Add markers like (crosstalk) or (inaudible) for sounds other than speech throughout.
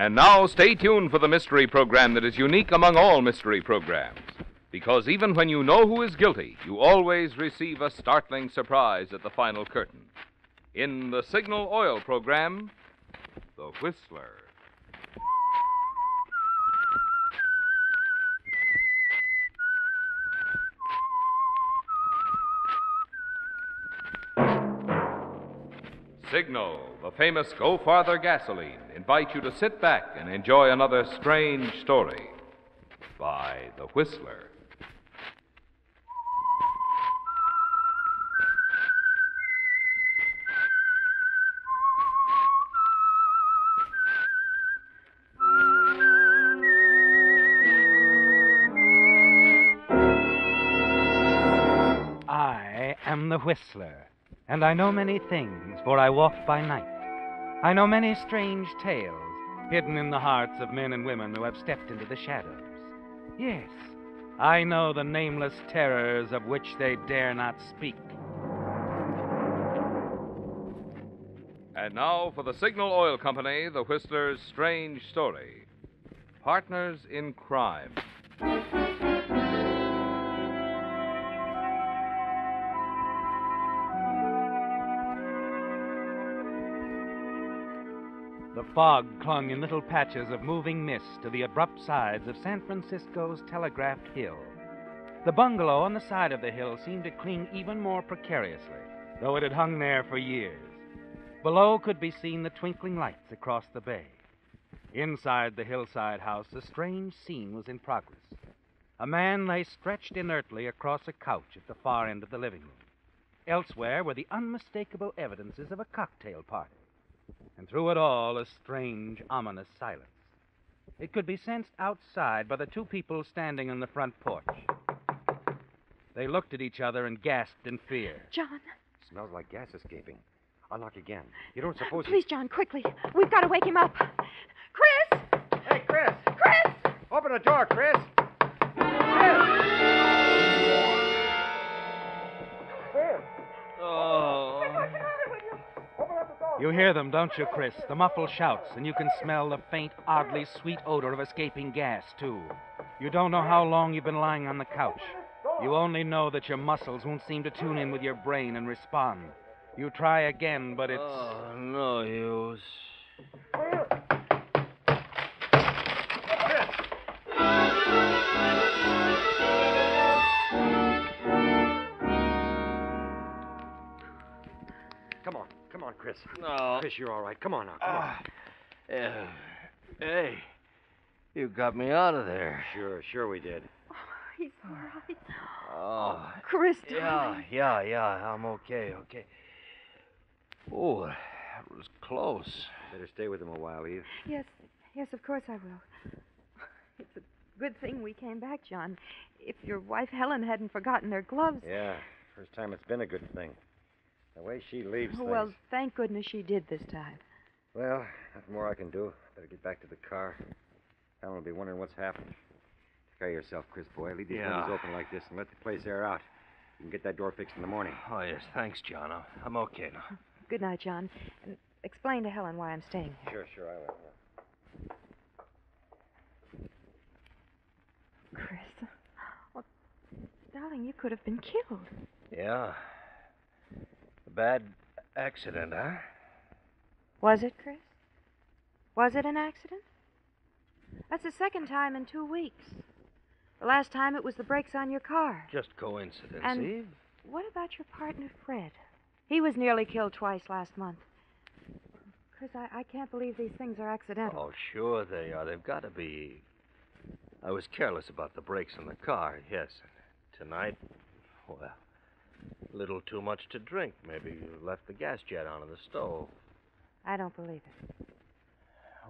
And now stay tuned for the mystery program that is unique among all mystery programs. Because even when you know who is guilty, you always receive a startling surprise at the final curtain. In the Signal Oil program, The Whistler. Signal, the famous Go Farther gasoline, invite you to sit back and enjoy another strange story by The Whistler. I am the Whistler, and I know many things, for I walk by night. I know many strange tales hidden in the hearts of men and women who have stepped into the shadows. Yes, I know the nameless terrors of which they dare not speak. And now for the Signal Oil Company, The Whistler's strange story Partners in Crime. Fog clung in little patches of moving mist to the abrupt sides of San Francisco's Telegraph Hill. The bungalow on the side of the hill seemed to cling even more precariously, though it had hung there for years. Below could be seen the twinkling lights across the bay. Inside the hillside house, a strange scene was in progress. A man lay stretched inertly across a couch at the far end of the living room. Elsewhere were the unmistakable evidences of a cocktail party and through it all a strange, ominous silence. It could be sensed outside by the two people standing on the front porch. They looked at each other and gasped in fear. John, Smells like gas escaping. I'll knock again. You don't suppose please, John, quickly. We've got to wake him up. Chris! Hey, Chris! Chris! Open the door, Chris! You hear them, don't you, Chris? The muffled shouts, and you can smell the faint, oddly sweet odor of escaping gas, too. You don't know how long you've been lying on the couch. You only know that your muscles won't seem to tune in with your brain and respond. You try again, but it's. Oh, no use. No. Chris, you're all right. Come on now. Come on. Ah. Yeah. Hey, you got me out of there. Sure, sure we did. Oh, He's all right. Oh. Chris, Yeah, darling. yeah, yeah. I'm okay, okay. Oh, that was close. Better stay with him a while, Eve. Yes, yes, of course I will. It's a good thing we came back, John. If your wife Helen hadn't forgotten her gloves. Yeah. First time it's been a good thing. The way she leaves Oh, things. well, thank goodness she did this time. Well, nothing more I can do. Better get back to the car. Helen will be wondering what's happened. Take care of yourself, Chris boy. Leave these Yeah. windows open like this and let the place air out. You can get that door fixed in the morning. Oh, yes, thanks, John. I'm, I'm okay now. Good night, John. And explain to Helen why I'm staying here. Sure, sure, I will. Chris. Oh, darling, you could have been killed. Yeah. Bad accident, huh? Was it, Chris? Was it an accident? That's the second time in two weeks. The last time it was the brakes on your car. Just coincidence, And- Eve. What about your partner, Fred? He was nearly killed twice last month. Chris, I, I can't believe these things are accidental. Oh, sure they are. They've got to be. I was careless about the brakes on the car, yes. Tonight, well, a little too much to drink. Maybe you left the gas jet on in the stove. I don't believe it.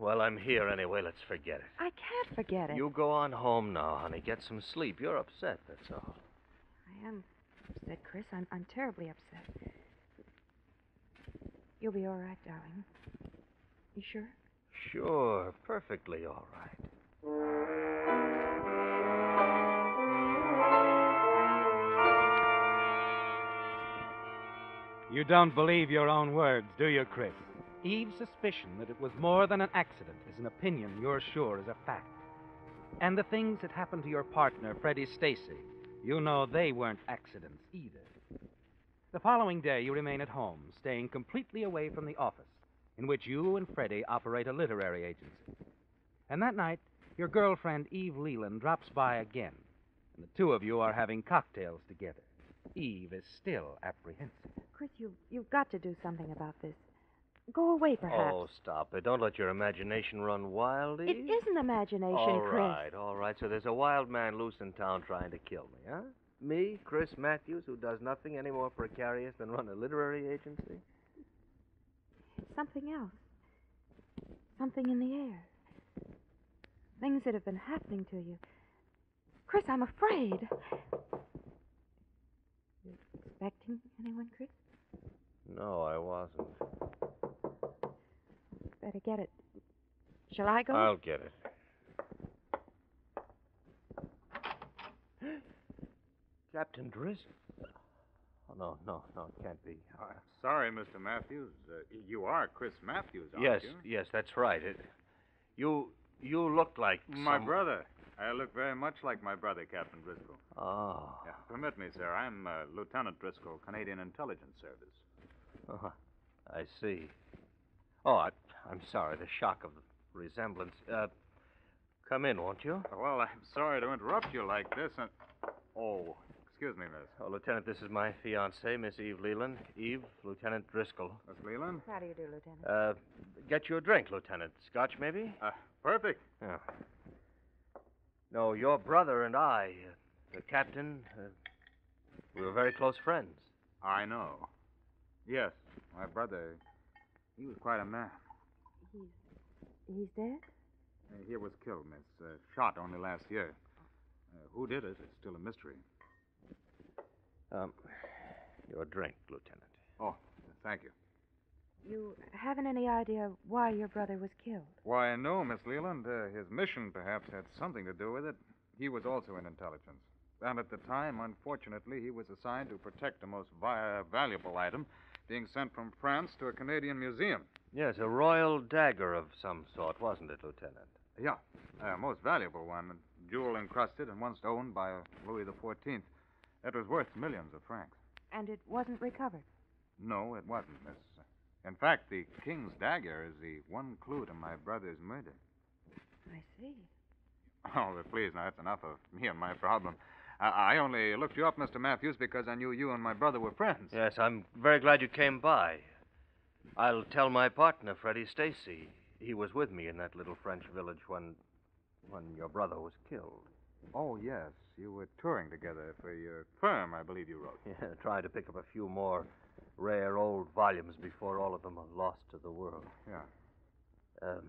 Well, I'm here anyway. Let's forget it. I can't forget it. You go on home now, honey. Get some sleep. You're upset, that's all. I am upset, Chris. I'm, I'm terribly upset. You'll be all right, darling. You sure? Sure, perfectly all right. You don't believe your own words, do you, Chris? Eve's suspicion that it was more than an accident is an opinion you're sure is a fact. And the things that happened to your partner, Freddie Stacy, you know they weren't accidents either. The following day, you remain at home, staying completely away from the office, in which you and Freddie operate a literary agency. And that night, your girlfriend, Eve Leland, drops by again, and the two of you are having cocktails together. Eve is still apprehensive. Chris, you, you've got to do something about this. Go away, perhaps. Oh, stop it. Don't let your imagination run wild, it Eve. isn't imagination, All Chris. right, all right. So there's a wild man loose in town trying to kill me, huh? Me, Chris Matthews, who does nothing any more precarious than run a literary agency? It's something else. Something in the air. Things that have been happening to you. Chris, I'm afraid. You expecting anyone, Chris? No, I wasn't. Better get it. Shall I go? I'll get it. (gasps) Captain Driscoll. Oh, no, no, no, it can't be. Uh, sorry, Mr. Matthews. Uh, you are Chris Matthews, aren't yes, you? Yes, yes, that's right. It, you, you look like My some- brother. I look very much like my brother, Captain Driscoll. Oh. Yeah, permit me, sir. I'm uh, Lieutenant Driscoll, Canadian Intelligence Service. Oh, (laughs) I see. Oh, I, I'm sorry. The shock of the resemblance. Uh, come in, won't you? Well, I'm sorry to interrupt you like this. And... Oh, excuse me, miss. Oh, Lieutenant, this is my fiancée, Miss Eve Leland. Eve, Lieutenant Driscoll. Miss Leland? How do you do, Lieutenant? Uh, get you a drink, Lieutenant. Scotch, maybe? Uh, perfect. Yeah. No, your brother and I, uh, the captain, uh, we were very close friends. I know. Yes, my brother, he was quite a man. He's. He's dead? Uh, He was killed, miss. Uh, shot only last year. Uh, who did it is still a mystery. Um, your drink, Lieutenant. Oh, thank you. You haven't any idea why your brother was killed? Why, no, Miss Leland. Uh, his mission perhaps had something to do with it. He was also in intelligence. And at the time, unfortunately, he was assigned to protect a most vi- valuable item being sent from France to a Canadian museum. Yes, a royal dagger of some sort, wasn't it, Lieutenant? Yeah, a most valuable one, jewel encrusted and once owned by Louis XIV. It was worth millions of francs. And it wasn't recovered. No, it wasn't, Miss. In fact, the king's dagger is the one clue to my brother's murder. I see. Oh, please, now, that's enough of me and my problem. I, I only looked you up, Mr. Matthews, because I knew you and my brother were friends. Yes, I'm very glad you came by. I'll tell my partner, Freddie Stacy. He was with me in that little French village when when your brother was killed. Oh, yes. You were touring together for your firm, I believe you wrote. (laughs) Yeah, trying to pick up a few more rare old volumes before all of them are lost to the world. Yeah. Um,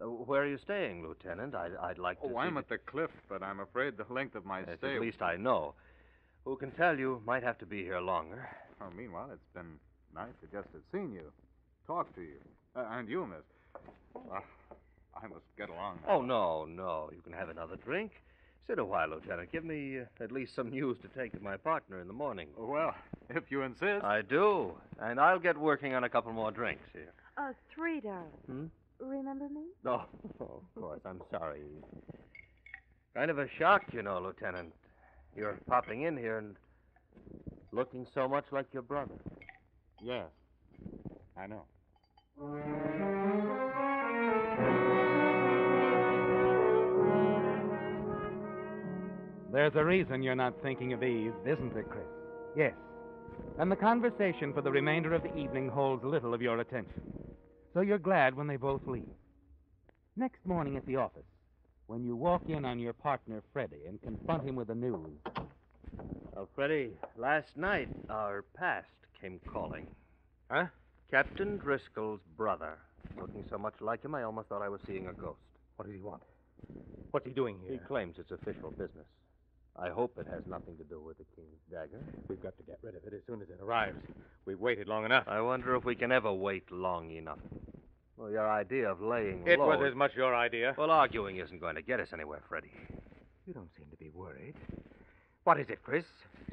uh, where are you staying, Lieutenant? I'd, I'd like to Oh, see I'm the- at the Clift, but I'm afraid the length of my Yes, stay. At least I know. Who can tell you might have to be here longer. Oh, meanwhile, it's been nice to just have seen you, talk to you, uh, and you, Miss. Well, I must get along now. Oh, no, no. You can have another drink. Sit a while, Lieutenant. Give me uh, at least some news to take to my partner in the morning. Well, if you insist. I do. And I'll get working on a couple more drinks here. Uh, three, darling. Hmm? Remember me? Oh, (laughs) of course. I'm sorry. Kind of a shock, you know, Lieutenant. You're popping in here and looking so much like your brother. Yes, I know. There's a reason you're not thinking of Eve, isn't there, Chris? Yes. And the conversation for the remainder of the evening holds little of your attention. So you're glad when they both leave. Next morning at the office, when you walk in on your partner, Freddie, and confront him with the news, Well, Freddie, last night our past came calling. Huh? Captain Driscoll's brother. Looking so much like him, I almost thought I was seeing a ghost. What does he want? What's he doing here? He claims it's official business. I hope it has nothing to do with the king's dagger. We've got to get rid of it as soon as it arrives. We've waited long enough. I wonder if we can ever wait long enough. Well, your idea of laying it low. was as much your idea. Well, arguing isn't going to get us anywhere, Freddy. You don't seem to be worried. What is it, Chris?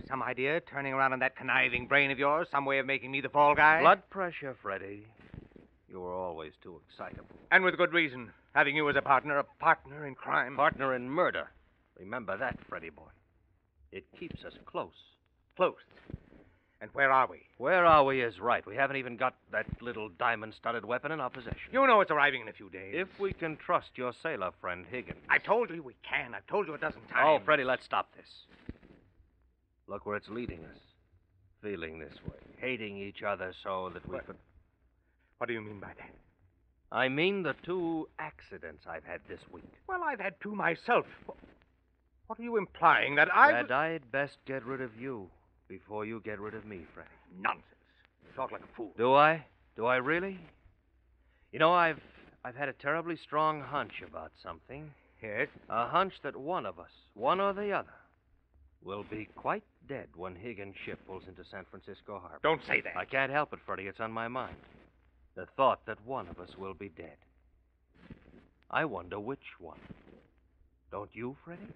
Some idea turning around in that conniving brain of yours? Some way of making me the fall guy? Blood pressure, Freddy. You You were always too excitable. And with good reason. Having you as a partner, a partner in crime. Partner in murder. Remember that, Freddie boy. It keeps us close. Close. And where are we? Where are we is right. We haven't even got that little diamond studded weapon in our possession. You know it's arriving in a few days. If we can trust your sailor friend, Higgins. I've told you we can. I've told you a dozen times. Oh, Freddie, let's stop this. Look where it's leading us. Feeling this way. Hating each other so that we What? could. What do you mean by that? I mean the two accidents I've had this week. Well, I've had two myself. What are you implying? That I. That I'd best get rid of you before you get rid of me, Freddie. Nonsense. You talk like a fool. Do I? Do I really? You know, I've I've had a terribly strong hunch about something. Yes? A hunch that one of us, one or the other, will be quite dead when Higgins' ship pulls into San Francisco Harbor. Don't say that. I can't help it, Freddy. It's on my mind. The thought that one of us will be dead. I wonder which one. Don't you, Freddie?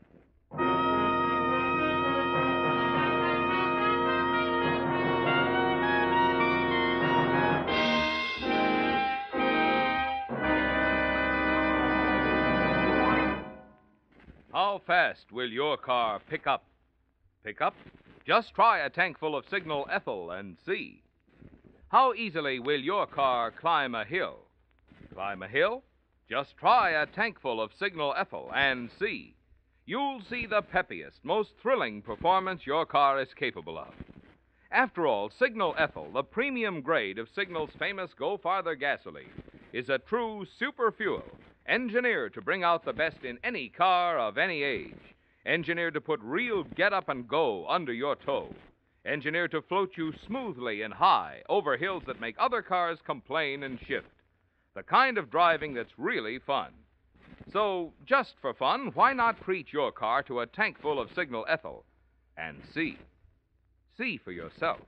How fast will your car pick up? Pick up? Just try a tank full of signal ethyl and see. How easily will your car climb a hill? Climb a hill? Just try a tank full of signal ethyl and see. You'll see the peppiest, most thrilling performance your car is capable of. After all, Signal Ethyl, the premium grade of Signal's famous Go Farther gasoline, is a true super fuel, engineered to bring out the best in any car of any age, engineered to put real get up and go under your toe, engineered to float you smoothly and high over hills that make other cars complain and shift. The kind of driving that's really fun. So, just for fun, why not treat your car to a tank full of Signal Ethyl and see? See for yourself.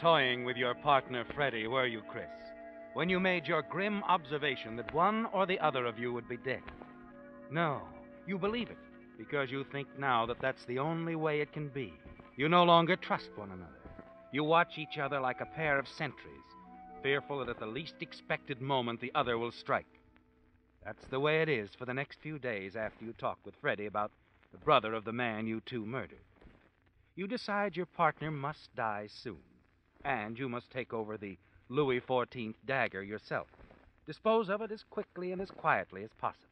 Toying with your partner, Freddy, were you, Chris? When you made your grim observation that one or the other of you would be dead. No, you believe it because you think now that that's the only way it can be. You no longer trust one another. You watch each other like a pair of sentries, fearful that at the least expected moment the other will strike. That's the way it is for the next few days after you talk with Freddy about the brother of the man you two murdered. You decide your partner must die soon, and you must take over the Louis XIV dagger yourself. Dispose of it as quickly and as quietly as possible.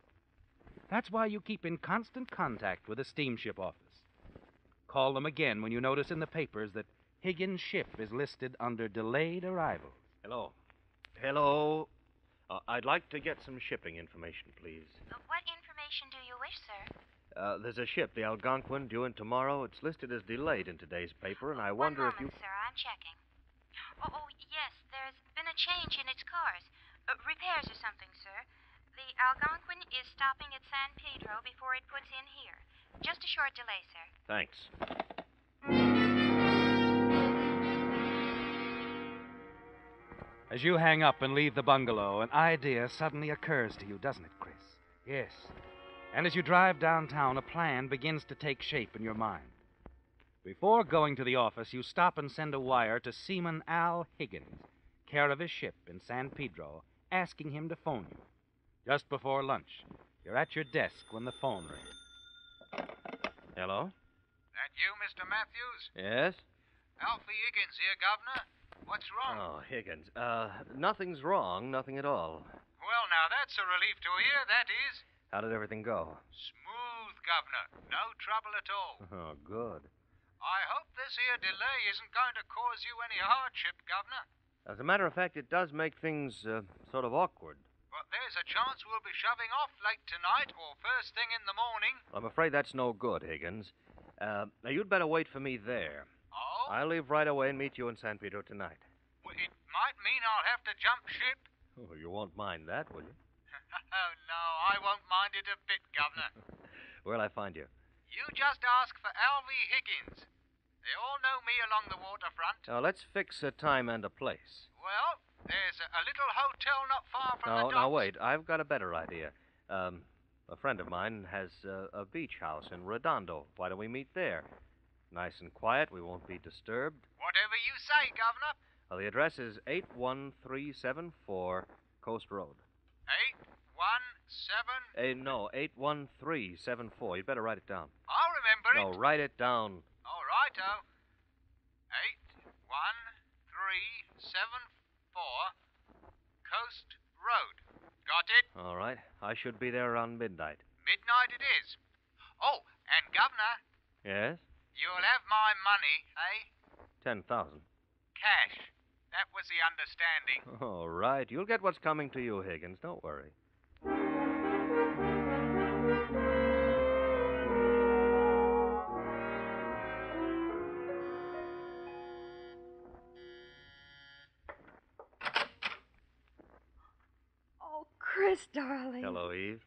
That's why you keep in constant contact with the steamship office. Call them again when you notice in the papers that Higgins' ship is listed under delayed arrival. Hello. Hello. Uh, I'd like to get some shipping information, please. Uh, What information do you wish, sir? Uh, there's a ship, the Algonquin, due in tomorrow. It's listed as delayed in today's paper, and I One wonder if moment, you. sir. I'm checking. Oh, oh, yes. There's been a change in its cars. Uh, repairs or something, sir. The Algonquin is stopping at San Pedro before it puts in here. Just a short delay, sir. Thanks. As you hang up and leave the bungalow, an idea suddenly occurs to you, doesn't it, Chris? Yes. And as you drive downtown, a plan begins to take shape in your mind. Before going to the office, you stop and send a wire to Seaman Al Higgins, care of his ship in San Pedro, asking him to phone you. Just before lunch, you're at your desk when the phone rings. Hello? That you, Mr. Matthews? Yes? Alfie Higgins here, Governor. What's wrong? Oh, Higgins. Uh, nothing's wrong. Nothing at all. Well, now, that's a relief to hear, that is. How did everything go? Smooth, Governor. No trouble at all. Oh, good. I hope this here delay isn't going to cause you any hardship, Governor. As a matter of fact, it does make things uh, sort of awkward. But there's a chance we'll be shoving off late tonight or first thing in the morning. I'm afraid that's no good, Higgins. Uh, now, you'd better wait for me there. Oh? I'll leave right away and meet you in San Pedro tonight. Well, it might mean I'll have to jump ship. Oh, you won't mind that, will you? (laughs) oh, no, I won't mind it a bit, Governor. (laughs) Where'll I find you? You just ask for Alvy Higgins. They all know me along the waterfront. Now, let's fix a time and a place. Well, there's a, a little hotel not far from Now, the docks. now, wait. I've got a better idea. Um, a friend of mine has uh, a beach house in Redondo. Why don't we meet there? Nice and quiet. We won't be disturbed. Whatever you say, Governor. Well, the address is 81374 Coast Road. Eight, one, seven. Eh, no, 81374. You'd better write it down. I'll remember it. No, write it down. Eight, one, three, seven, four. Coast Road. Got it? All right. I should be there around midnight. Midnight it is. Oh, and Governor, Yes? you'll have my money, eh? 10,000. Cash. That was the understanding. All right. You'll get what's coming to you, Higgins. Don't worry. Chris, darling. Hello, Eve.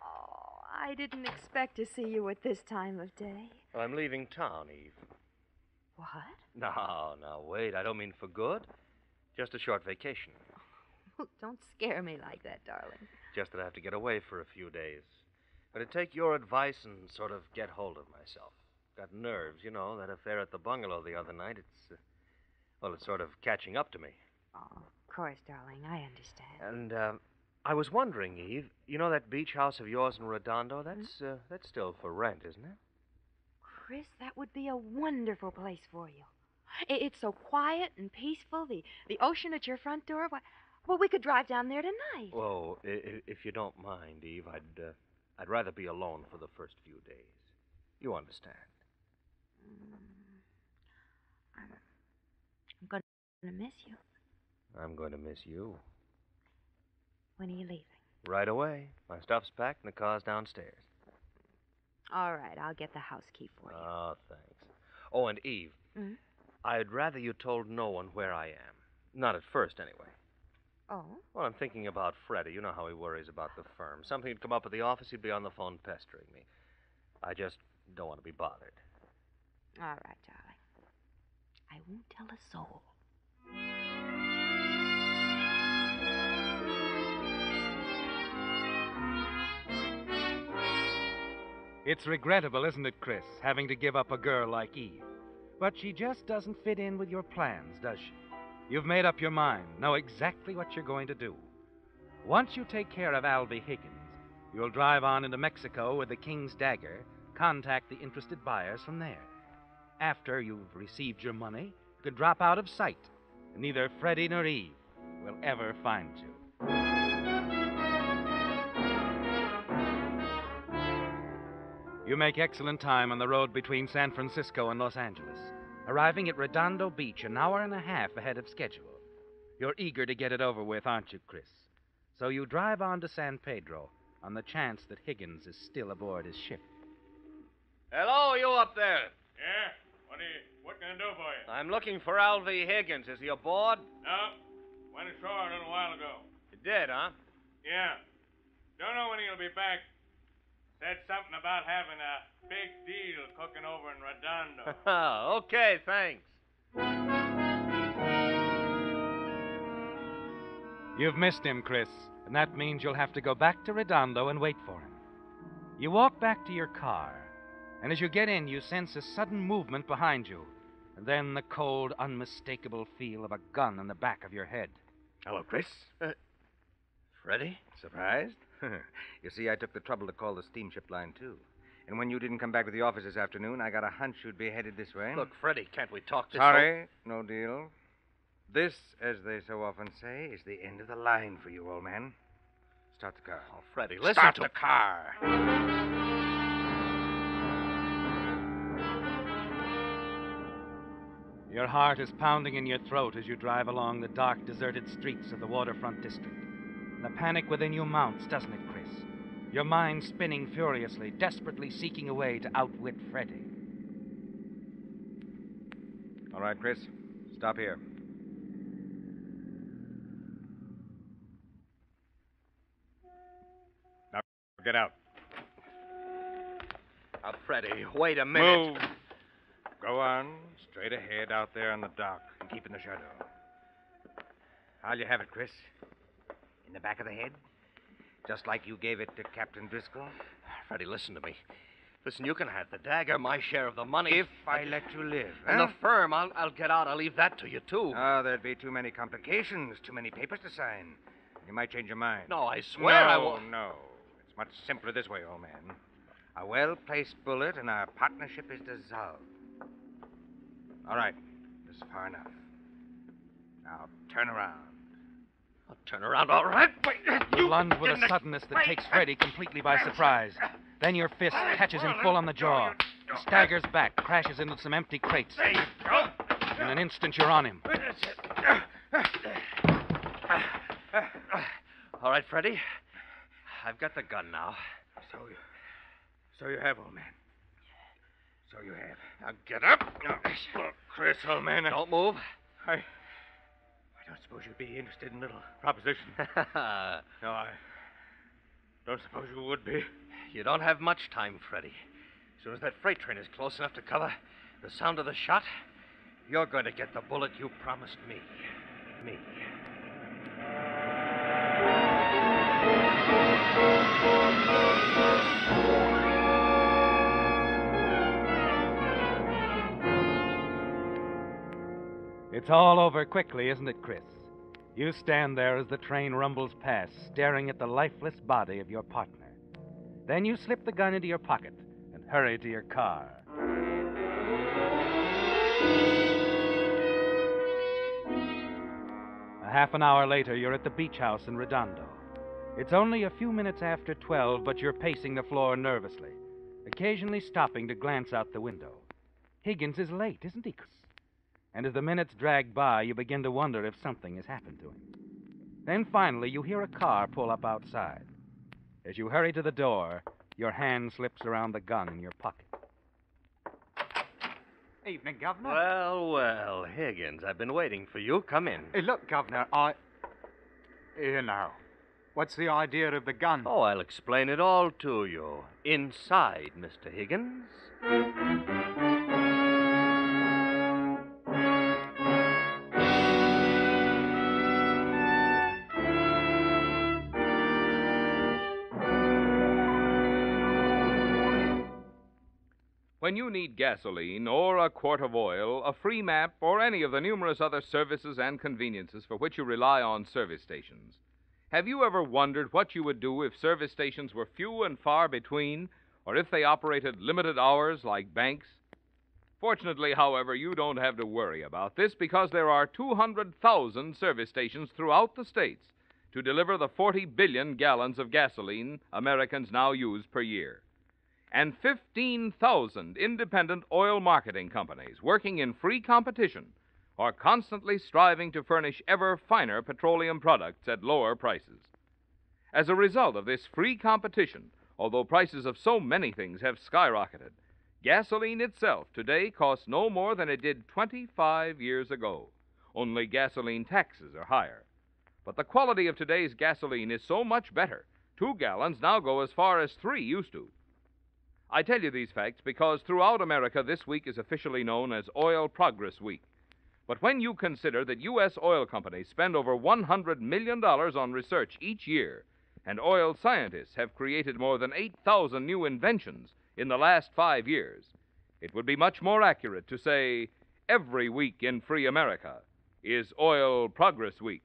Oh, I didn't expect to see you at this time of day. I'm leaving town, Eve. What? No, no, wait. I don't mean for good. Just a short vacation. Oh, (laughs) Don't scare me like that, darling. Just that I have to get away for a few days. But to take your advice and sort of get hold of myself. Got nerves, you know. That affair at the bungalow the other night, it's. Uh, well, it's sort of catching up to me. Oh, of course, darling. I understand. And, uh, I was wondering, Eve, you know that beach house of yours in Redondo? That's, uh, that's still for rent, isn't it? Chris, that would be a wonderful place for you. It's so quiet and peaceful. The the ocean at your front door. Why, well, we could drive down there tonight. Well, if you don't mind, Eve, I'd, uh, I'd rather be alone for the first few days. You understand? I'm, I'm going to miss you. I'm going to miss you. When are you leaving? Right away. My stuff's packed and the car's downstairs. All right, I'll get the house key for you. Oh, thanks. Oh, and Eve, Mhm. I'd rather you told no one where I am. Not at first, anyway. Oh, Well, I'm thinking about Freddie. You know how he worries about the firm. Something would come up at the office, he'd be on the phone pestering me. I just don't want to be bothered. all right, darling. I won't tell a soul. It's regrettable, isn't it, Chris, having to give up a girl like Eve? But she just doesn't fit in with your plans, does she? You've made up your mind, know exactly what you're going to do. Once you take care of Alvy Higgins, you'll drive on into Mexico with the King's Dagger, contact the interested buyers from there. After you've received your money, you can drop out of sight, and neither Freddie nor Eve will ever find you. You make excellent time on the road between San Francisco and Los Angeles, arriving at Redondo Beach an hour and a half ahead of schedule. You're eager to get it over with, aren't you, Chris? So you drive on to San Pedro on the chance that Higgins is still aboard his ship. Hello, you up there. Yeah? What, do you, what can I do for you? I'm looking for Alvy Higgins. Is he aboard? No. Went ashore a little while ago. You did, huh? Yeah. Don't know when he'll be back. Said something about having a big deal cooking over in Redondo. (laughs) okay, thanks. You've missed him, Chris, and that means you'll have to go back to Redondo and wait for him. You walk back to your car, and as you get in, you sense a sudden movement behind you, and then the cold, unmistakable feel of a gun in the back of your head. Hello, Chris. Uh, Freddie? Surprised? (laughs) you see, I took the trouble to call the steamship line, too. And when you didn't come back to the office this afternoon, I got a hunch you'd be headed this way. Look, Freddie, can't we talk this Sorry, no deal. This, as they so often say, is the end of the line for you, old man. Start the car. Oh, Freddie, listen Start to the car. Your heart is pounding in your throat as you drive along the dark, deserted streets of the waterfront district. The panic within you mounts, doesn't it, Chris? Your mind spinning furiously, desperately seeking a way to outwit Freddy. All right, Chris. Stop here. Now, get out. Now, Freddy, wait a minute. Move. Go on, straight ahead out there on the dock and keep in the shadow. How'll you have it, Chris? The back of the head? Just like you gave it to Captain Driscoll? Freddie, listen to me. Listen, you can have the dagger, my share of the money. If I let you live. And the firm, I'll, I'll get out. I'll leave that to you, too. Oh, there'd be too many complications, too many papers to sign. You might change your mind. no, I swear no, I won't. No, It's much simpler this way, old man. A well placed bullet and our partnership is dissolved. All right. This is far enough. Now turn around. I'll turn around, all right. Wait, You lunge with a suddenness that takes Freddy completely by surprise. Then your fist catches him full on the jaw. He staggers back, crashes into some empty crates. In an instant, you're on him. All right, Freddy. I've got the gun now. So you, so you have, old man. So you have. Now get up. Look, Chris, old man. Don't move. I, I don't suppose you'd be interested in a little proposition. (laughs) no, I don't suppose you would be. you don't have much time, Freddy. As soon as that freight train is close enough to cover the sound of the shot, you're going to get the bullet you promised me. Me. It's all over quickly, isn't it, Chris? You stand there as the train rumbles past, staring at the lifeless body of your partner. Then you slip the gun into your pocket and hurry to your car. A half an hour later, you're at the beach house in Redondo. It's only a few minutes after 12, but you're pacing the floor nervously, occasionally stopping to glance out the window. Higgins is late, isn't he, Chris? And as the minutes drag by, you begin to wonder if something has happened to him. Then finally, you hear a car pull up outside. As you hurry to the door, your hand slips around the gun in your pocket. Evening, Governor. Well, well, Higgins, I've been waiting for you. Come in. Hey, look, Governor, I. Here now. What's the idea of the gun? Oh, I'll explain it all to you. Inside, Mr. Higgins. You need gasoline or a quart of oil, a free map, or any of the numerous other services and conveniences for which you rely on service stations, have you ever wondered what you would do if service stations were few and far between, or if they operated limited hours like banks? Fortunately, however, you don't have to worry about this because there are 200,000 service stations throughout the states to deliver the 40 billion gallons of gasoline Americans now use per year and 15,000 independent oil marketing companies working in free competition are constantly striving to furnish ever finer petroleum products at lower prices. As a result of this free competition, although prices of so many things have skyrocketed, gasoline itself today costs no more than it did 25 years ago. Only gasoline taxes are higher. But the quality of today's gasoline is so much better, two gallons now go as far as three used to. I tell you these facts because throughout America this week is officially known as Oil Progress Week. But when you consider that U.S. oil companies spend over $100 million on research each year, and oil scientists have created more than 8,000 new inventions in the last five years, it would be much more accurate to say every week in free America is Oil Progress Week.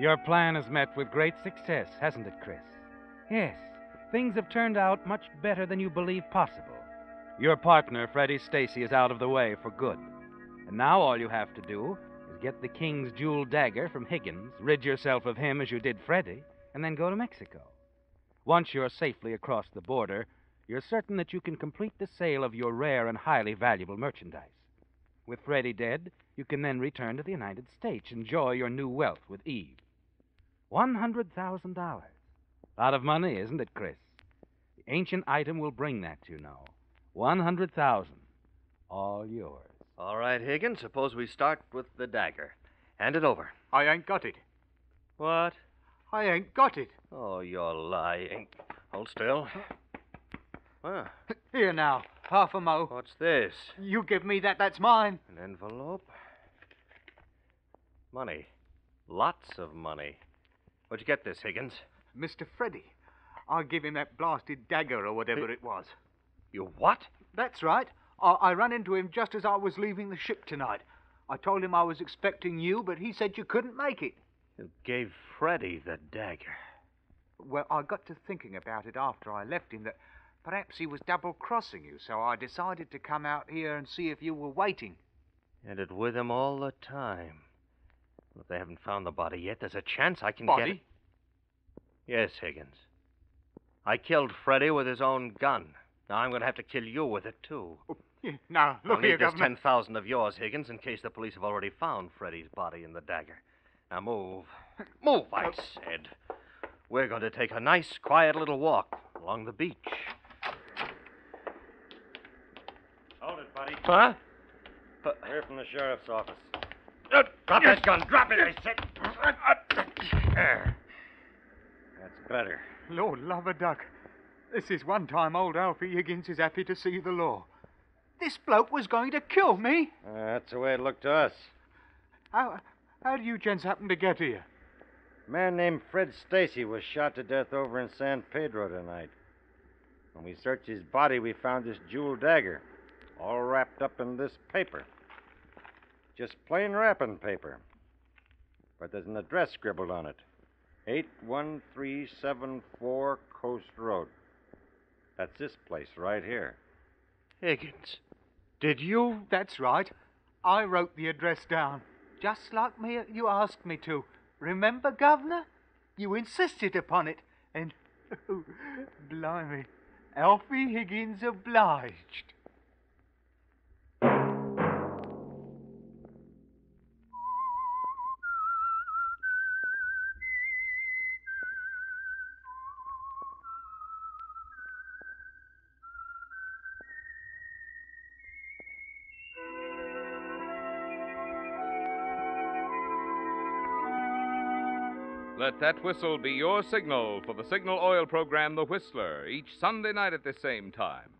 Your plan has met with great success, hasn't it, Chris? Yes, things have turned out much better than you believed possible. Your partner, Freddie Stacy, is out of the way for good. And now all you have to do is get the king's jewel dagger from Higgins, rid yourself of him as you did Freddie, and then go to Mexico. Once you're safely across the border, you're certain that you can complete the sale of your rare and highly valuable merchandise. With Freddie dead, you can then return to the United States, enjoy your new wealth with Eve. $100,000. A lot of money, isn't it, Chris? The ancient item will bring that, you know. 100,000. all yours. All right, Higgins, suppose we start with the dagger. Hand it over. I ain't got it. What? I ain't got it. Oh, you're lying. Hold still. Ah, (clears throat) Here now, half a mo. what's this? You give me that, that's mine. An envelope? Money. Lots of money. Where'd you get this, Higgins? Mr. Freddy. I give him that blasted dagger or whatever it was. You what? That's right. I, I ran into him just as I was leaving the ship tonight. I told him I was expecting you, but he said you couldn't make it. You gave Freddy the dagger. Well, I got to thinking about it after I left him that perhaps he was double crossing you, so I decided to come out here and see if you were waiting. And it with him all the time. If they haven't found the body yet, there's a chance I can Body? get it. Yes, Higgins. I killed Freddie with his own gun. Now I'm going to have to kill you with it, too. Oh, yeah, Now, I'll look need here, this Governor. ten thousand of yours, Higgins, in case the police have already found Freddie's body and the dagger. Now move. Move, I said. We're going to take a nice, quiet little walk along the beach. Hold it, buddy. Huh? We're from the sheriff's office. Drop that gun. Drop it, I said. That's better. Lord love a duck. This is one time old Alfie Higgins is happy to see the law. This bloke was going to kill me. Uh, that's the way it looked to us. How, how do you gents happen to get here? A man named Fred Stacy was shot to death over in San Pedro tonight. When we searched his body, we found this jewel dagger, all wrapped up in this paper. Just plain wrapping paper. But there's an address scribbled on it 81374 Coast Road. That's this place right here. Higgins, did you? That's right. I wrote the address down, just like me you asked me to. Remember, Governor? You insisted upon it, and (laughs) oh, blimey, Alfie Higgins obliged. That whistle be your signal for the Signal Oil program, The Whistler, each Sunday night at the same time.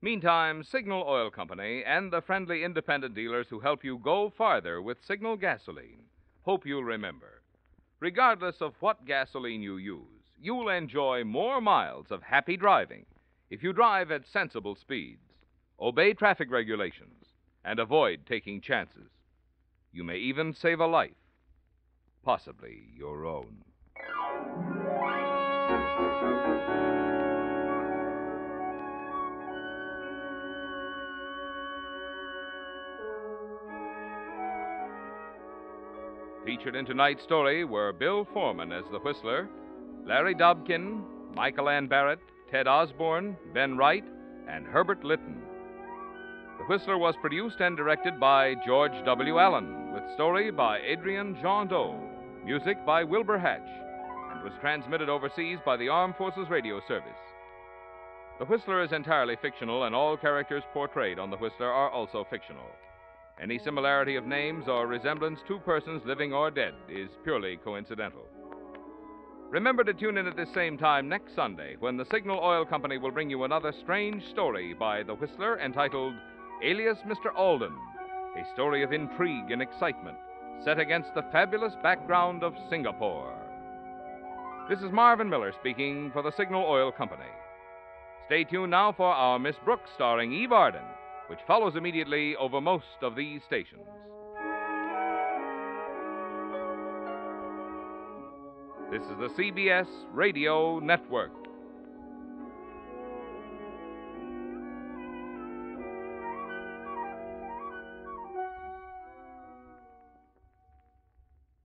Meantime, Signal Oil Company and the friendly independent dealers who help you go farther with Signal gasoline hope you'll remember. Regardless of what gasoline you use, you'll enjoy more miles of happy driving if you drive at sensible speeds, obey traffic regulations, and avoid taking chances. You may even save a life possibly your own. Featured in tonight's story were Bill Forman as the Whistler, Larry Dobkin, Michael Ann Barrett, Ted Osborne, Ben Wright, and Herbert Lytton. The Whistler was produced and directed by George W. Allen, with story by Adrian Gendot, music by Wilbur Hatch, and was transmitted overseas by the Armed Forces Radio Service. The Whistler is entirely fictional, and all characters portrayed on The Whistler are also fictional. Any similarity of names or resemblance to persons living or dead is purely coincidental. Remember to tune in at this same time next Sunday when the Signal Oil Company will bring you another strange story by The Whistler entitled Alias Mr. Alden, a story of intrigue and excitement set against the fabulous background of Singapore. This is Marvin Miller speaking for the Signal Oil Company. Stay tuned now for our Miss Brooks starring Eve Arden, which follows immediately over most of these stations. This is the CBS Radio Network.